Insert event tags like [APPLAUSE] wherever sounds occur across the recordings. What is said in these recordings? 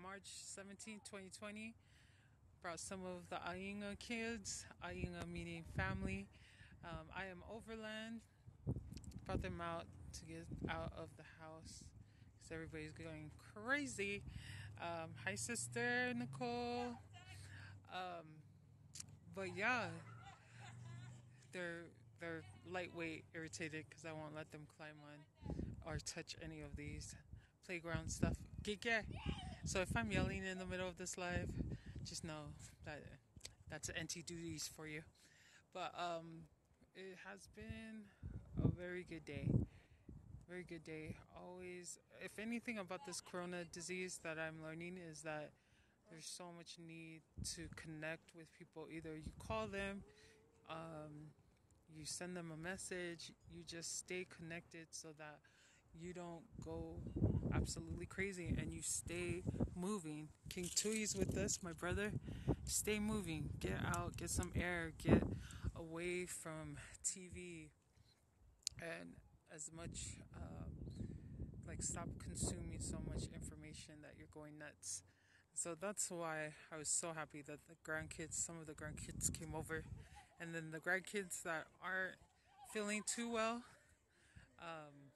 March 17, 2020. Brought some of the Ainga kids, Ainga meaning family. Um, I am overland. Brought them out to get out of the house because everybody's going crazy. Um, hi, sister Nicole. Um, but yeah, they're they're lightweight irritated because I won't let them climb on or touch any of these playground stuff. Kike. So if I'm yelling in the middle of this live, just know that that's anti duties for you. But um, it has been a very good day. Very good day. Always, if anything about this corona disease that I'm learning is that there's so much need to connect with people. Either you call them, um, you send them a message, you just stay connected so that you don't go absolutely crazy and you stay moving. King Tui's with us, my brother. Stay moving. Get out, get some air, get away from TV and as much uh, like stop consuming so much information that you're going nuts. So that's why I was so happy that the grandkids, some of the grandkids came over, and then the grandkids that aren't feeling too well, um,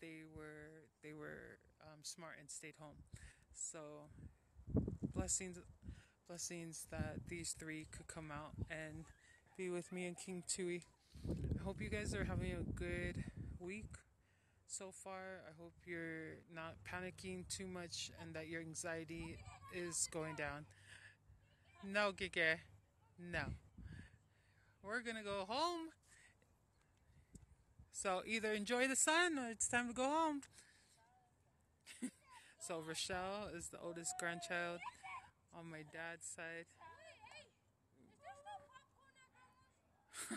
they were um, smart and stayed home. So blessings, blessings that these three could come out and be with me and King Tui. I hope you guys are having a good week so far. I hope you're not panicking too much and that your anxiety is going down. No, Gige. No. We're gonna go home so either enjoy the sun or it's time to go home. So Rochelle is the oldest grandchild on my dad's side.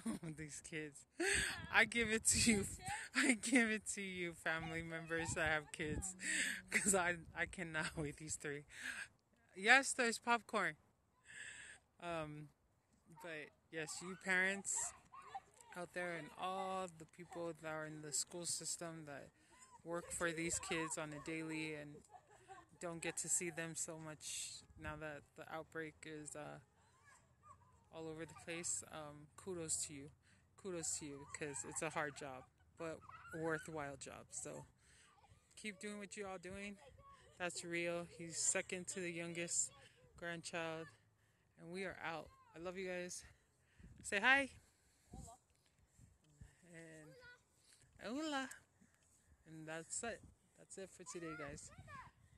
[LAUGHS] These kids. I give it to you. [LAUGHS] I give it to you, family members that have kids, [LAUGHS] because I I cannot with these three. Yes, there's popcorn. Um, but yes, you parents out there and all the people that are in the school system that work for these kids on a daily and don't get to see them so much now that the outbreak is uh, all over the place. Um, kudos to you. Kudos to you because it's a hard job, but worthwhile job. So keep doing what you all doing. That's real. He's second to the youngest grandchild, and we are out. I love you guys. Say hi and hola. And that's it. That's it for today, guys.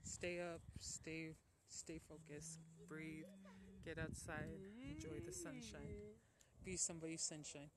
Stay up, stay stay focused, breathe, get outside, enjoy the sunshine. Be somebody's sunshine.